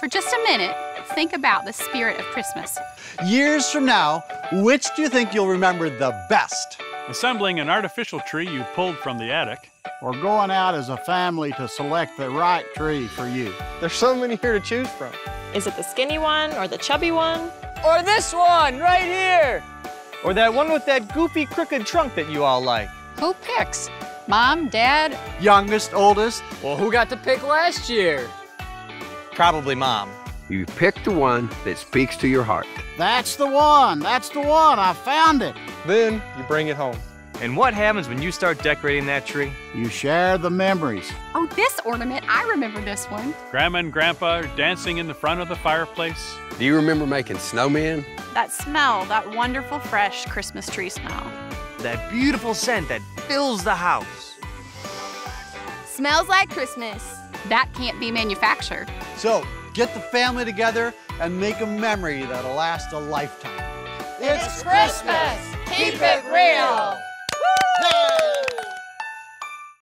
For just a minute, think about the spirit of Christmas. Years from now, which do you think you'll remember the best? Assembling an artificial tree you pulled from the attic. Or going out as a family to select the right tree for you. There's so many here to choose from. Is it the skinny one or the chubby one? Or this one right here? Or that one with that goofy crooked trunk that you all like. Who picks? Mom, Dad? Youngest, oldest? Well, who got to pick last year? Probably mom. You pick the one that speaks to your heart. That's the one. That's the one. I found it. Then you bring it home. And what happens when you start decorating that tree? You share the memories. Oh, this ornament, I remember this one. Grandma and Grandpa are dancing in the front of the fireplace. Do you remember making snowmen? That smell, that wonderful fresh Christmas tree smell. That beautiful scent that fills the house. Smells like Christmas. That can't be manufactured. So, get the family together and make a memory that'll last a lifetime. It's Christmas. Keep it real.